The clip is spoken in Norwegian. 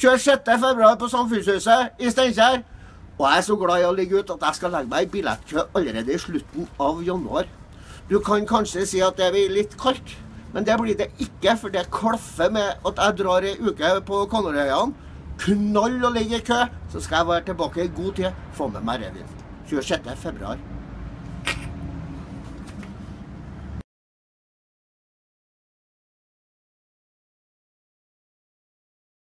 26. februar på Samfunnshuset i Steinkjer. Og jeg er så glad i å ligge ute at jeg skal legge meg i billettkø allerede i slutten av januar. Du kan kanskje si at det blir litt kaldt, men det blir det ikke, for det klaffer med at jeg drar ei uke på Kanariøyene. Knall å ligge i kø, så skal jeg være tilbake i god tid. Få med meg revyen. 26. februar.